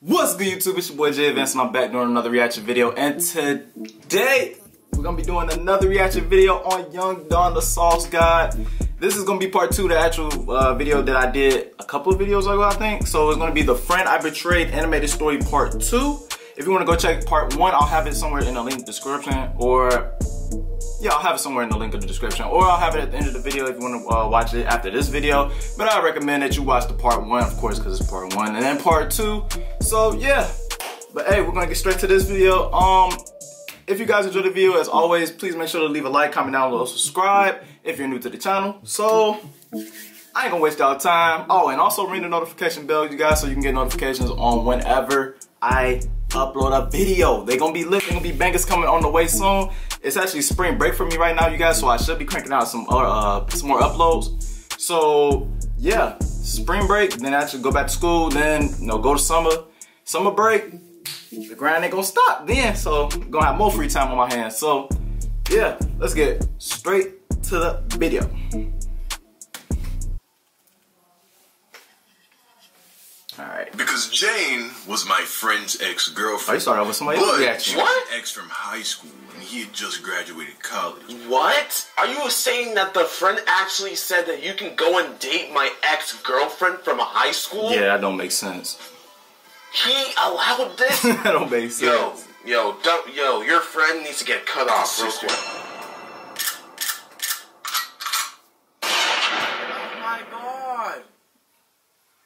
What's good YouTube? It's your boy Jay Advance and I'm back doing another reaction video and today we're gonna be doing another reaction video on Young Don the Sauce God. This is gonna be part two, the actual uh, video that I did a couple of videos ago I think. So it's gonna be the Friend I Betrayed animated story part two. If you wanna go check part one, I'll have it somewhere in the link description or yeah, I'll have it somewhere in the link in the description, or I'll have it at the end of the video if you want to uh, watch it after this video. But I recommend that you watch the part one, of course, because it's part one, and then part two. So yeah, but hey, we're gonna get straight to this video. Um, if you guys enjoyed the video, as always, please make sure to leave a like, comment down below, subscribe if you're new to the channel. So I ain't gonna waste y'all time. Oh, and also ring the notification bell, you guys, so you can get notifications on whenever I upload a video. They gonna be lit, they gonna be bangers coming on the way soon. It's actually spring break for me right now, you guys, so I should be cranking out some uh, some more uploads. So yeah, spring break, then I should go back to school, then you know go to summer, summer break. The grind ain't gonna stop then, so I'm gonna have more free time on my hands. So yeah, let's get straight to the video. Because Jane was my friend's ex-girlfriend. I you started with somebody else reaction. What? Ex from high school, and he had just graduated college. What? Are you saying that the friend actually said that you can go and date my ex-girlfriend from a high school? Yeah, that don't make sense. He allowed this? that don't make sense. Yo, yo, don't, yo, your friend needs to get cut off real quick. Oh my god.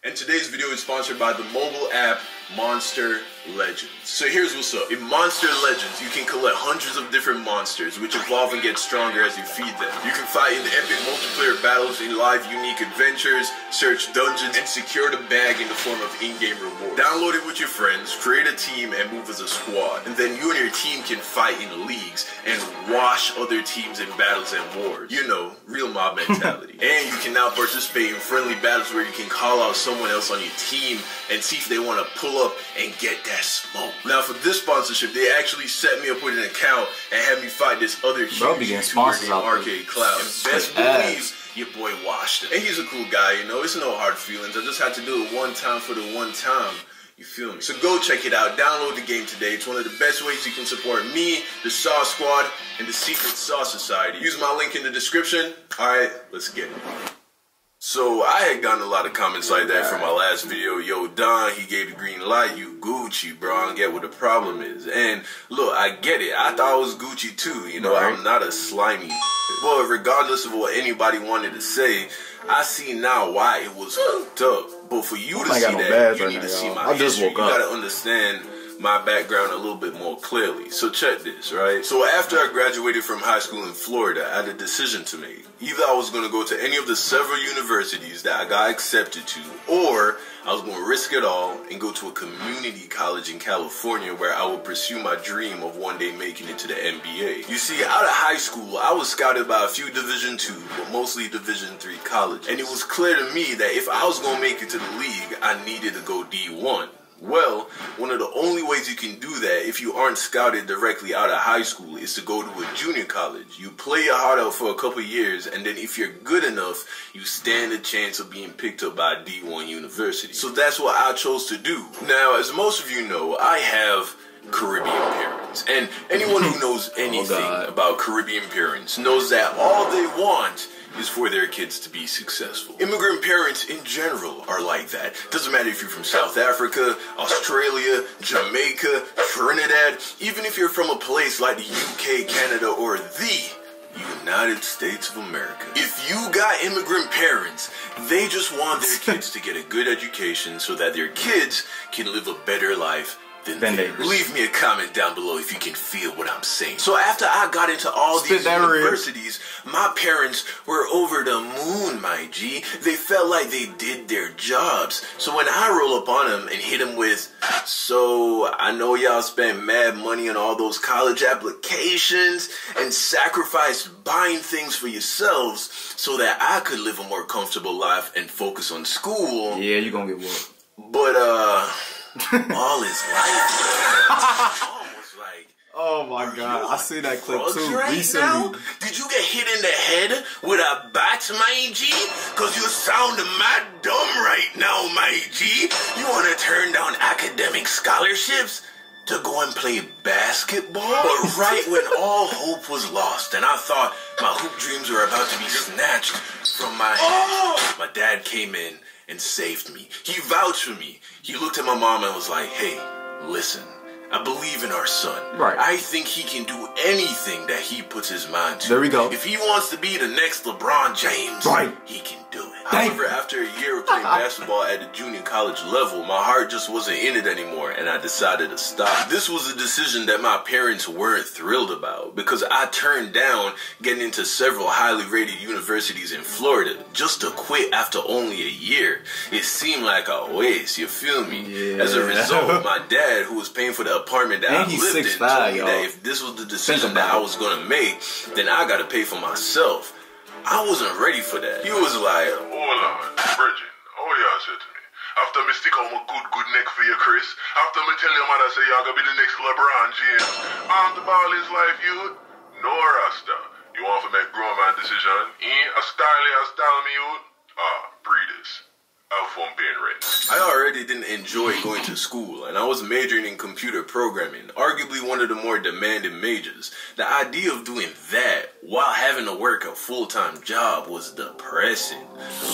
And today's video is sponsored by the mobile app Monster Legends. So here's what's up. In Monster Legends, you can collect hundreds of different monsters, which evolve and get stronger as you feed them. You can fight in epic multiplayer battles in live unique adventures, search dungeons, and secure the bag in the form of in-game rewards. Download it with your friends, create a team, and move as a squad. And then you and your team can fight in leagues and wash other teams in battles and wars. You know, real mob mentality. and you can now participate in friendly battles where you can call out someone else on your team and see if they want to pull up and get that smoke. Now, for this sponsorship, they actually set me up with an account and had me fight this other huge Bro, be getting sponsors YouTuber named out Arcade Cloud. And best ass. believe your boy washed it. And he's a cool guy, you know. It's no hard feelings. I just had to do it one time for the one time. You feel me? So go check it out. Download the game today. It's one of the best ways you can support me, the Sauce Squad, and the Secret Sauce Society. Use my link in the description. All right, let's get it. So I had gotten a lot of comments like that from my last video. Yo, Don, he gave the green light. You Gucci, bro. I don't get what the problem is. And look, I get it. I thought it was Gucci too. You know, Right. I'm not a slimy. But regardless of what anybody wanted to say, I see now why it was hooked up. But for you to see no that, you right need now, to see my I just history. woke you gotta understand my background a little bit more clearly. So check this, right? So after I graduated from high school in Florida, I had a decision to make. Either I was going to go to any of the several universities that I got accepted to, or I was going to risk it all and go to a community college in California where I would pursue my dream of one day making it to the NBA. You see, out of high school, I was scouted by a few Division two, but mostly Division three colleges. And it was clear to me that if I was going to make it to the league, I needed to go D1. Well, one of the only ways you can do that if you aren't scouted directly out of high school is to go to a junior college. You play your heart out for a couple years, and then if you're good enough, you stand a chance of being picked up by a D1 university. So that's what I chose to do. Now, as most of you know, I have Caribbean parents, and anyone who knows oh, anything God. about Caribbean parents knows that all they want is for their kids to be successful. Immigrant parents in general are like that. Doesn't matter if you're from South Africa, Australia, Jamaica, Trinidad, even if you're from a place like the UK, Canada, or the United States of America. If you got immigrant parents, they just want their kids to get a good education so that their kids can live a better life than Than theirs. theirs. Leave me a comment down below if you can feel what I'm saying. So after I got into all Spit these universities, my parents were over the moon, my G. They felt like they did their jobs. So when I roll up on them and hit them with, so I know y'all spent mad money on all those college applications and sacrificed buying things for yourselves so that I could live a more comfortable life and focus on school. Yeah, you're gonna get whooped. But uh all is life. Almost like Oh my god, I see that clip too right recently. now? Did you get hit in the head with a bat, my G? Cause you sound mad dumb right now, my G. You wanna turn down academic scholarships? To go and play basketball? But right when all hope was lost and I thought my hoop dreams were about to be snatched from my hand, oh! my dad came in and saved me. He vouched for me. He looked at my mom and was like, hey, listen. I believe in our son. Right. I think he can do anything that he puts his mind to. There we go. If he wants to be the next LeBron James, Right. he can do it. Thank However, after a year of playing basketball at the junior college level, my heart just wasn't in it anymore, and I decided to stop. This was a decision that my parents weren't thrilled about because I turned down getting into several highly rated universities in Florida just to quit after only a year. It seemed like a waste, you feel me? Yeah. As a result, my dad, who was paying for the apartment that And I lived in, 6'5", told me that if this was the decision that I was gonna make, then I gotta pay for myself. I wasn't ready for that. He was like, Hold on, Virgin. Oh yeah, said to me. After me stick out my good, good neck for you, Chris. After me tell your mother say y'all gonna be the next LeBron James. On the ball is life, you. No Rasta. You want to make grown man decision? Eh? A style, a style me, you. Ah, breeders. Fun being ready. I already didn't enjoy going to school, and I was majoring in computer programming, arguably one of the more demanding majors. The idea of doing that while having to work a full time job was depressing.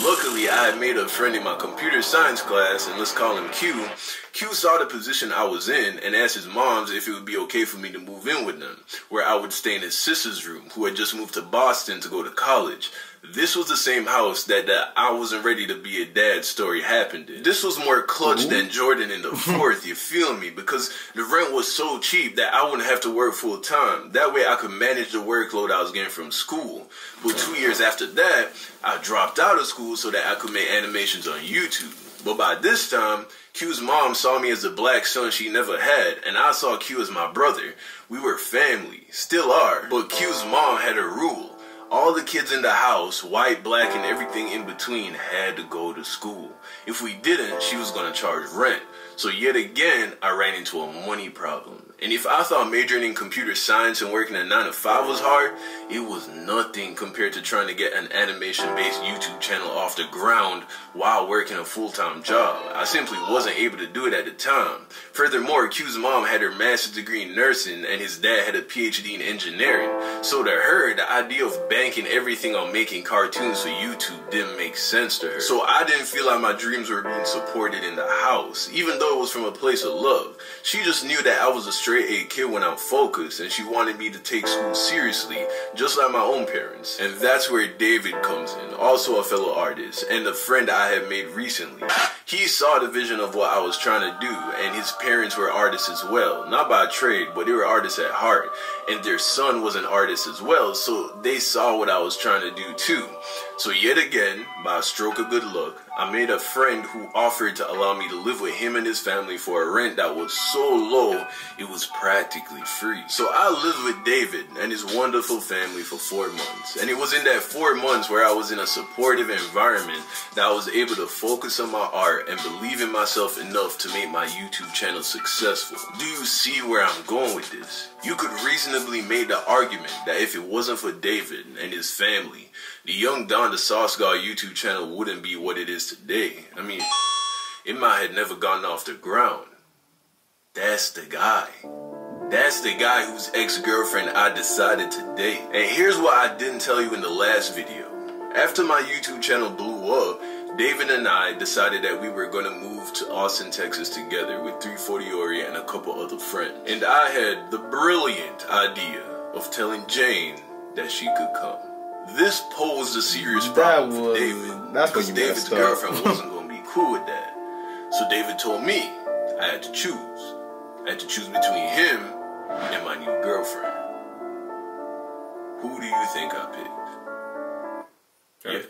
Luckily, I had made a friend in my computer science class, and let's call him Q. Q saw the position I was in and asked his moms if it would be okay for me to move in with them, where I would stay in his sister's room, who had just moved to Boston to go to college. This was the same house that the I wasn't ready to be a dad story happened in. This was more clutch than Jordan in the fourth, you feel me? Because the rent was so cheap that I wouldn't have to work full time. That way I could manage the workload I was getting from school. But two years after that, I dropped out of school so that I could make animations on YouTube. But by this time, Q's mom saw me as the black son she never had, and I saw Q as my brother. We were family, still are. But Q's mom had a rule. All the kids in the house, white, black, and everything in between, had to go to school. If we didn't, she was gonna charge rent. So yet again, I ran into a money problem. And if I thought majoring in computer science and working a 9 to 5 was hard, it was nothing compared to trying to get an animation based YouTube channel off the ground while working a full time job. I simply wasn't able to do it at the time. Furthermore, Q's mom had her master's degree in nursing and his dad had a PhD in engineering. So to her, the idea of banking everything on making cartoons for YouTube didn't make sense to her. So I didn't feel like my dreams were being supported in the house, even though it was from a place of love. She just knew that I was a straight A kid when I'm focused, and she wanted me to take school seriously, just like my own parents. And that's where David comes in, also a fellow artist, and a friend I had made recently. He saw the vision of what I was trying to do, and his parents were artists as well. Not by trade, but they were artists at heart. And their son was an artist as well, so they saw what I was trying to do too. So yet again, by a stroke of good luck, I made a friend who offered to allow me to live with him and his family for a rent that was so low, it was practically free. So I lived with David and his wonderful family for four months. And it was in that four months where I was in a supportive environment that I was able to focus on my art and believe in myself enough to make my YouTube channel successful. Do you see where I'm going with this? You could reasonably make the argument that if it wasn't for David and his family, the Young Don the Sauce God YouTube channel wouldn't be what it is today. I mean, it might have never gotten off the ground. That's the guy. That's the guy whose ex-girlfriend I decided to date. And here's what I didn't tell you in the last video. After my YouTube channel blew up, David and I decided that we were gonna move to Austin, Texas together with 340 Ori and a couple other friends. And I had the brilliant idea of telling Jane that she could come. This posed a serious That problem for David that's because David's messed up. girlfriend wasn't gonna be cool with that. So David told me I had to choose. I had to choose between him and my new girlfriend. Who do you think I picked? Yeah.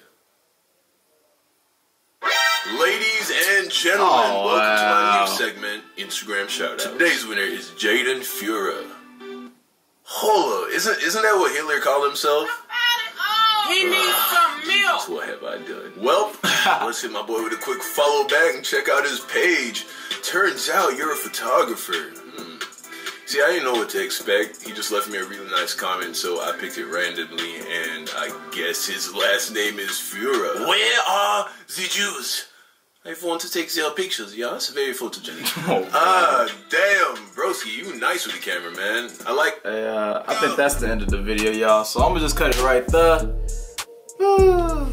Ladies and gentlemen, Oh, welcome to my new segment, Instagram shoutout. Today's winner is Jaden Fura. Hola, isn't isn't that what Hitler called himself? He needs some milk. What have I done? Well, let's hit my boy with a quick follow back and check out his page. Turns out you're a photographer. Hmm. See, I didn't know what to expect. He just left me a really nice comment, so I picked it randomly, and I guess his last name is Führer. Where are the Jews? I want to take their pictures. Yeah, that's very photogenic. Oh, Ah, damn, broski, you nice with the camera, man. I like. uh, I think that's the end of the video, y'all. So I'm gonna just cut it right there. Uh,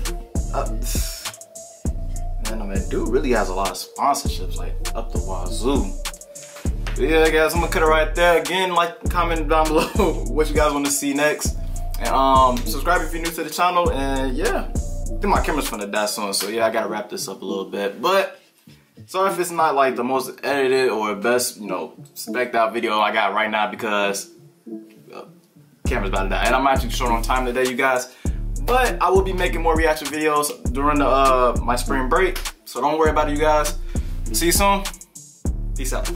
man, I mean, dude really has a lot of sponsorships, like up the wazoo. But yeah, guys, I'm gonna cut it right there. Again, like, comment down below what you guys want to see next, and um, subscribe if you're new to the channel. And yeah, I think my camera's gonna die soon, so yeah, I gotta wrap this up a little bit. But sorry if it's not like the most edited or best, you know, spec out video I got right now because uh, camera's about to die. And I'm actually short on time today, you guys. But I will be making more reaction videos during the uh, my spring break. So don't worry about it, you guys. See you soon. Peace out.